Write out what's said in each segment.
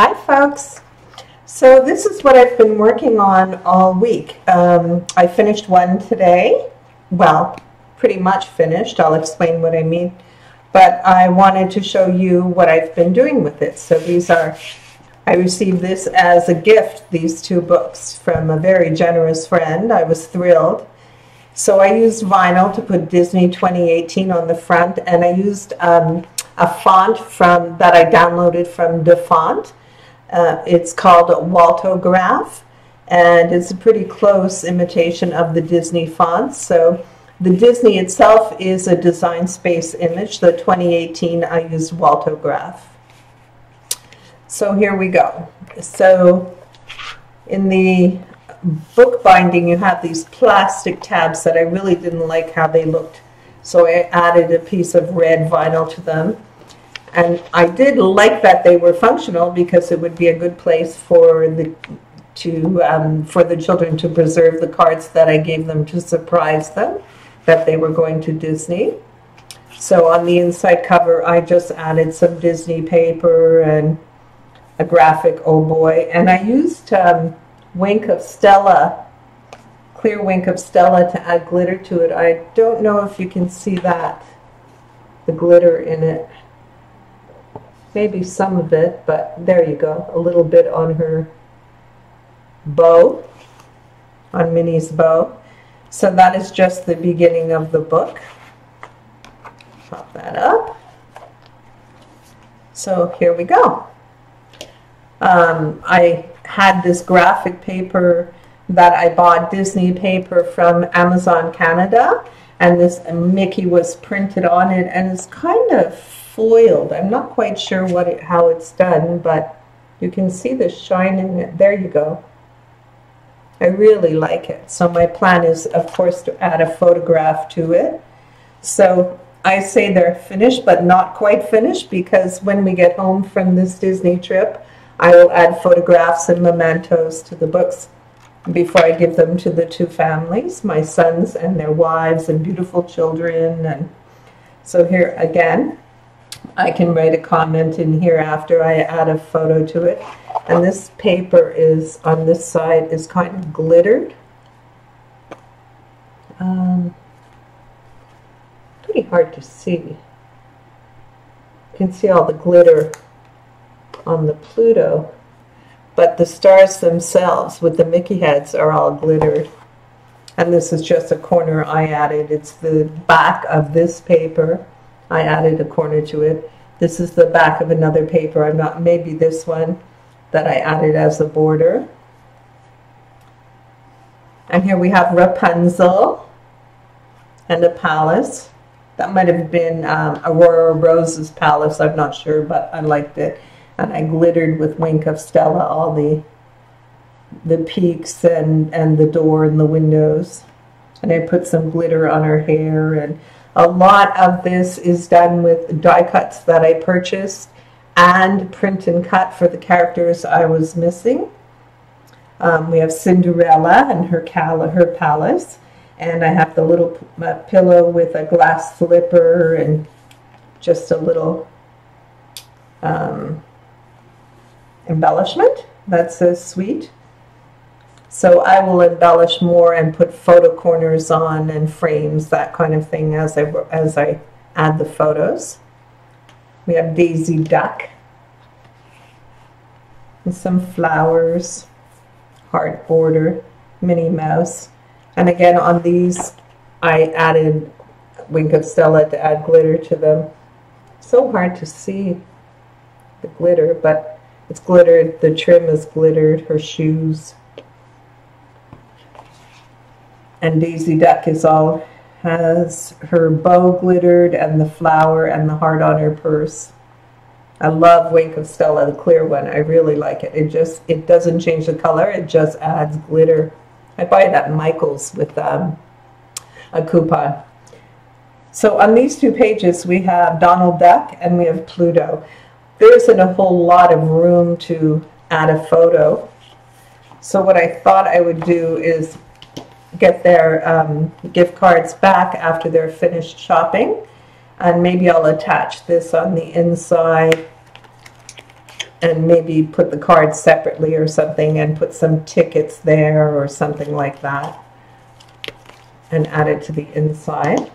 Hi folks. So this is what I've been working on all week. Um, I finished one today. Well, pretty much finished. I'll explain what I mean. But I wanted to show you what I've been doing with it. So these are, I received this as a gift, these two books, from a very generous friend. I was thrilled. So I used vinyl to put Disney 2018 on the front, and I used um, a font from that I downloaded from DaFont. Uh, it's called Waltograph, and it's a pretty close imitation of the Disney fonts. So the Disney itself is a design space image. The 2018, I used Waltograph. So here we go. So in the book binding, you have these plastic tabs that I really didn't like how they looked. So I added a piece of red vinyl to them. And I did like that they were functional because it would be a good place for the to um, for the children to preserve the cards that I gave them to surprise them that they were going to Disney. So on the inside cover, I just added some Disney paper and a graphic oh boy, and I used um, Wink of Stella, clear Wink of Stella to add glitter to it. I don't know if you can see that, the glitter in it. Maybe some of it, but there you go, a little bit on her bow, on Minnie's bow. So that is just the beginning of the book. Pop that up. So here we go. Um, I had this graphic paper that I bought, Disney paper from Amazon Canada, and this Mickey was printed on it, and it's kind of foiled. I'm not quite sure what it, how it's done, but you can see the shine in it. There you go. I really like it. So my plan is, of course, to add a photograph to it. So I say they're finished, but not quite finished, because when we get home from this Disney trip, I will add photographs and mementos to the books before I give them to the two families, my sons and their wives and beautiful children. And so here again, I can write a comment in here after I add a photo to it. And this paper is, on this side, is kind of glittered. Um, pretty hard to see. You can see all the glitter on the Pluto, but the stars themselves with the Mickey heads are all glittered. And this is just a corner I added. It's the back of this paper. I added a corner to it. This is the back of another paper. I'm not, maybe this one that I added as a border. And here we have Rapunzel and a palace. That might have been um, Aurora Rose's palace. I'm not sure, but I liked it and I glittered with Wink of Stella all the the peaks and, and the door and the windows. And I put some glitter on her hair. And a lot of this is done with die cuts that I purchased and print and cut for the characters I was missing. Um, we have Cinderella and her, cal her palace. And I have the little uh, pillow with a glass slipper and just a little um, embellishment. That's so sweet. So I will embellish more and put photo corners on and frames, that kind of thing as I, as I add the photos. We have Daisy Duck and some flowers, heart border, Minnie Mouse. And again on these I added Wink of Stella to add glitter to them. So hard to see the glitter, but it's glittered. The trim is glittered. Her shoes. And Daisy Duck is all has her bow glittered and the flower and the heart on her purse. I love Wink of Stella, the clear one. I really like it. It just, it doesn't change the color. It just adds glitter. I buy it at Michael's with um, a coupon. So on these two pages, we have Donald Duck and we have Pluto there isn't a whole lot of room to add a photo. So what I thought I would do is get their um, gift cards back after they're finished shopping. And maybe I'll attach this on the inside and maybe put the cards separately or something and put some tickets there or something like that and add it to the inside.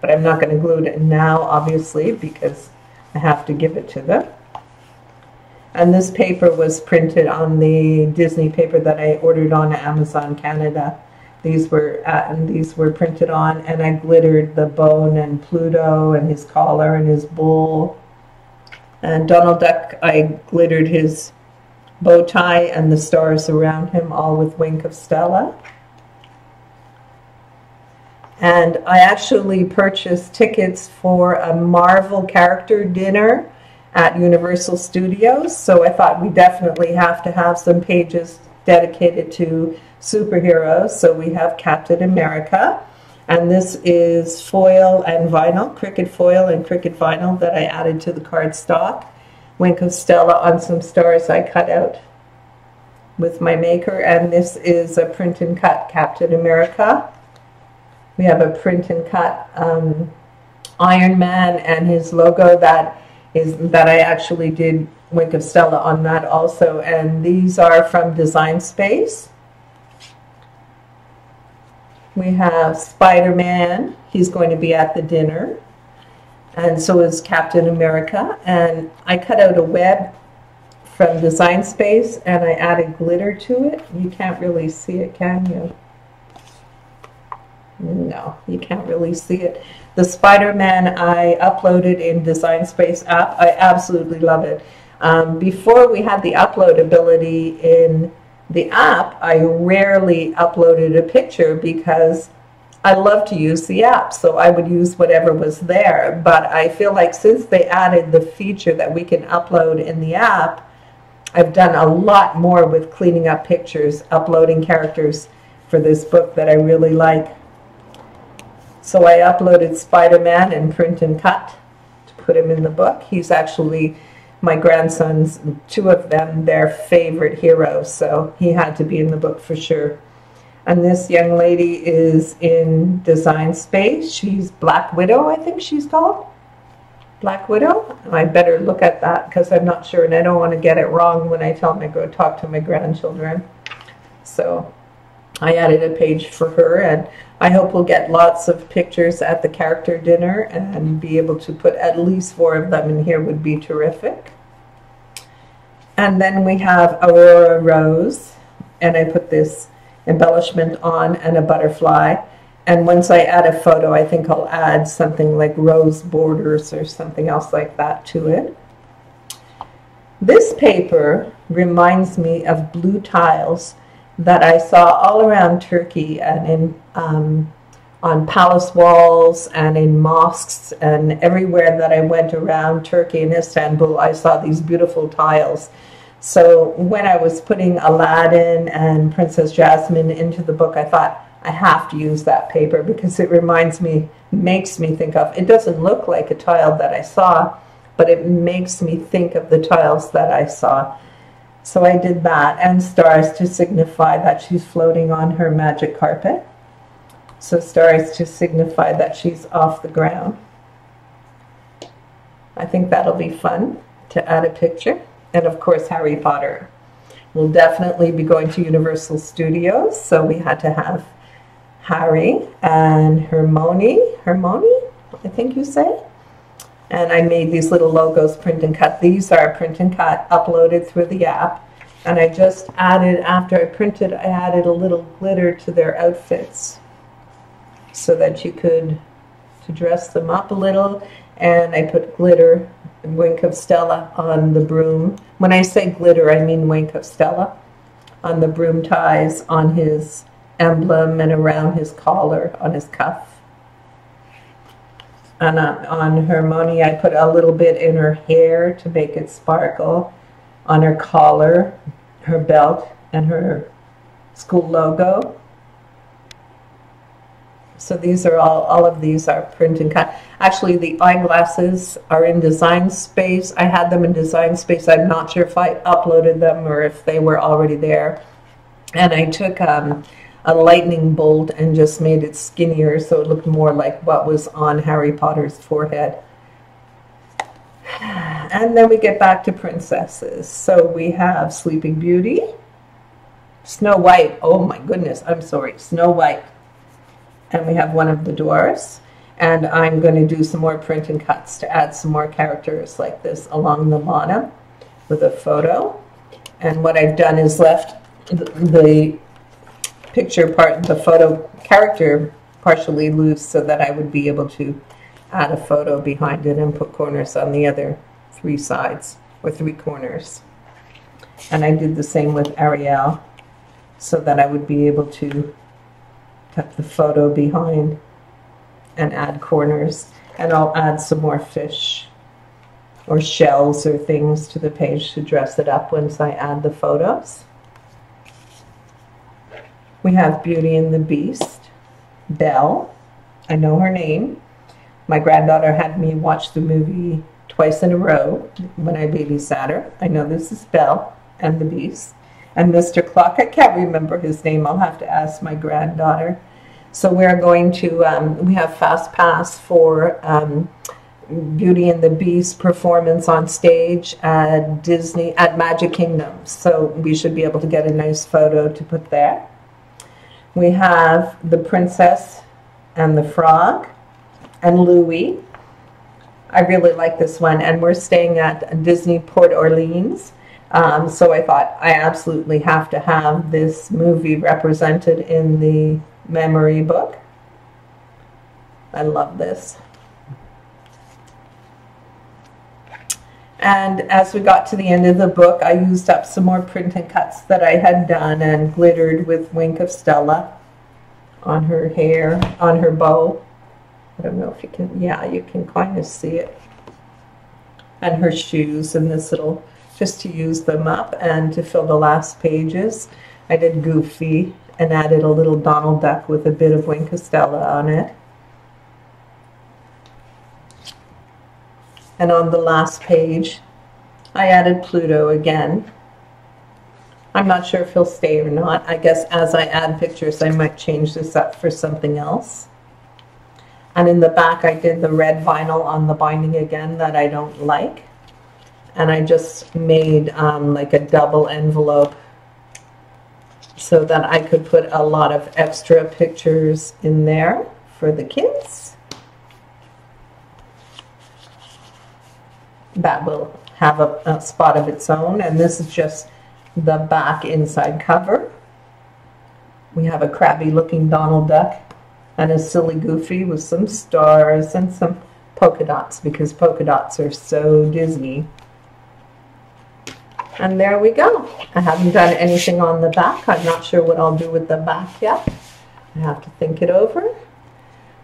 But I'm not going to glue it now, obviously, because I have to give it to them. And this paper was printed on the Disney paper that I ordered on Amazon Canada. These were uh, and these were printed on, and I glittered the bone and Pluto and his collar and his bull. And Donald Duck, I glittered his bow tie and the stars around him, all with Wink of Stella. And I actually purchased tickets for a Marvel character dinner at Universal Studios. So I thought we definitely have to have some pages dedicated to superheroes. So we have Captain America. And this is foil and vinyl, Cricut foil and Cricut vinyl that I added to the cardstock. Wink of Stella on some stars I cut out with my maker. And this is a print and cut Captain America. We have a print and cut um, Iron Man and his logo that is that I actually did Wink of Stella on that also. And these are from Design Space. We have Spider-Man. He's going to be at the dinner. And so is Captain America. And I cut out a web from Design Space and I added glitter to it. You can't really see it, can you? No, you can't really see it. The Spider-Man I uploaded in Design Space app. I absolutely love it. Um, before we had the upload ability in the app, I rarely uploaded a picture because I love to use the app, so I would use whatever was there. But I feel like since they added the feature that we can upload in the app, I've done a lot more with cleaning up pictures, uploading characters for this book that I really like. So I uploaded Spider-Man and print and cut to put him in the book. He's actually my grandsons, two of them, their favorite heroes, so he had to be in the book for sure. And this young lady is in Design Space. She's Black Widow, I think she's called. Black Widow. I better look at that because I'm not sure and I don't want to get it wrong when I tell them go talk to my grandchildren. So I added a page for her and I hope we'll get lots of pictures at the character dinner and be able to put at least four of them in here would be terrific. And then we have Aurora Rose, and I put this embellishment on and a butterfly. And once I add a photo, I think I'll add something like rose borders or something else like that to it. This paper reminds me of blue tiles that I saw all around Turkey and in um, on palace walls and in mosques and everywhere that I went around Turkey and Istanbul, I saw these beautiful tiles. So when I was putting Aladdin and Princess Jasmine into the book, I thought I have to use that paper because it reminds me, makes me think of, it doesn't look like a tile that I saw, but it makes me think of the tiles that I saw. So I did that, and stars to signify that she's floating on her magic carpet. So stars to signify that she's off the ground. I think that'll be fun to add a picture. And of course, Harry Potter. We'll definitely be going to Universal Studios, so we had to have Harry and Hermione, Hermione, I think you say, and I made these little logos print and cut. These are print and cut uploaded through the app. And I just added, after I printed, I added a little glitter to their outfits so that you could to dress them up a little. And I put glitter, Wink of Stella on the broom. When I say glitter, I mean Wink of Stella on the broom ties, on his emblem and around his collar, on his cuff. And uh, on Hermione, I put a little bit in her hair to make it sparkle. On her collar, her belt, and her school logo. So these are all, all of these are print and cut. Actually, the eyeglasses are in Design Space. I had them in Design Space. I'm not sure if I uploaded them or if they were already there. And I took um, a lightning bolt and just made it skinnier so it looked more like what was on Harry Potter's forehead. And then we get back to princesses. So we have Sleeping Beauty, Snow White. Oh my goodness, I'm sorry, Snow White. And we have one of the dwarfs. And I'm going to do some more print and cuts to add some more characters like this along the bottom with a photo. And what I've done is left the picture part, the photo character partially loose so that I would be able to add a photo behind it and put corners on the other three sides or three corners. And I did the same with Ariel so that I would be able to tuck the photo behind and add corners. And I'll add some more fish or shells or things to the page to dress it up once I add the photos. We have Beauty and the Beast, Belle. I know her name. My granddaughter had me watch the movie twice in a row when I babysat her. I know this is Belle and the Beast. And Mr. Clock, I can't remember his name. I'll have to ask my granddaughter. So we're going to, um, we have Fast Pass for um, Beauty and the Beast performance on stage at Disney, at Magic Kingdom. So we should be able to get a nice photo to put there. We have the Princess and the Frog and Louis. I really like this one, and we're staying at Disney Port Orleans. Um, so I thought I absolutely have to have this movie represented in the memory book. I love this. And as we got to the end of the book, I used up some more print and cuts that I had done and glittered with Wink of Stella on her hair, on her bow. I don't know if you can, yeah, you can kind of see it. And her shoes and this little, just to use them up and to fill the last pages. I did Goofy and added a little Donald Duck with a bit of Wink of Stella on it. And on the last page, I added Pluto again. I'm not sure if he'll stay or not. I guess as I add pictures, I might change this up for something else. And in the back, I did the red vinyl on the binding again that I don't like. And I just made um, like a double envelope so that I could put a lot of extra pictures in there for the kids. That will have a, a spot of its own. And this is just the back inside cover. We have a crabby looking Donald Duck and a silly Goofy with some stars and some polka dots because polka dots are so Disney. And there we go. I haven't done anything on the back. I'm not sure what I'll do with the back yet. I have to think it over.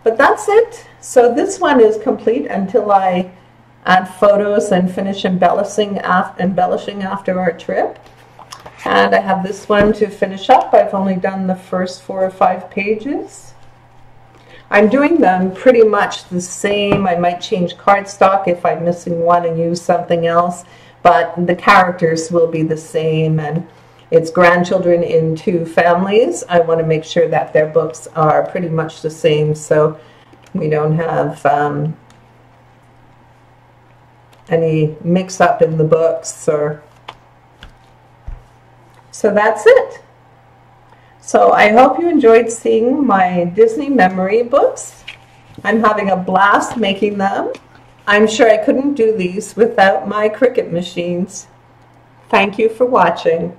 But that's it. So this one is complete until I add photos and finish embellishing, af embellishing after our trip. And I have this one to finish up. I've only done the first four or five pages. I'm doing them pretty much the same. I might change cardstock if I'm missing one and use something else, but the characters will be the same. And it's grandchildren in two families. I want to make sure that their books are pretty much the same so we don't have um, any mix up in the books or so that's it. So I hope you enjoyed seeing my Disney memory books. I'm having a blast making them. I'm sure I couldn't do these without my Cricut machines. Thank you for watching